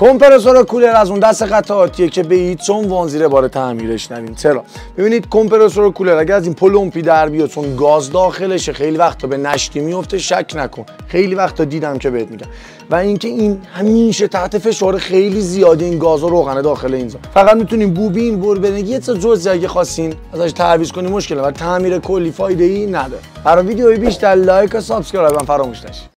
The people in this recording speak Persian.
کمپرسور کولر از اون دست قطعاتیه که به هیچ عنوان زیر بار تعمیرش نریم. چرا؟ ببینید کمپرسور کولر اگر از این پلمپی در بیاد چون گاز داخلشه خیلی وقتا به نشتی میفته شک نکن. خیلی وقتا دیدم که بهت میگم. و اینکه این همیشه تحت فشار خیلی زیادی این گاز و روغن داخل اینجا فقط می‌تونیم بوبین بلبرینگی یه جزئی اگه خواستین ازش تعویض کنیم مشکله. و تعمیر کلی فایده ای نداره. برای ویدیوهای بیشتر لایک و subscribe هم فراموش نشه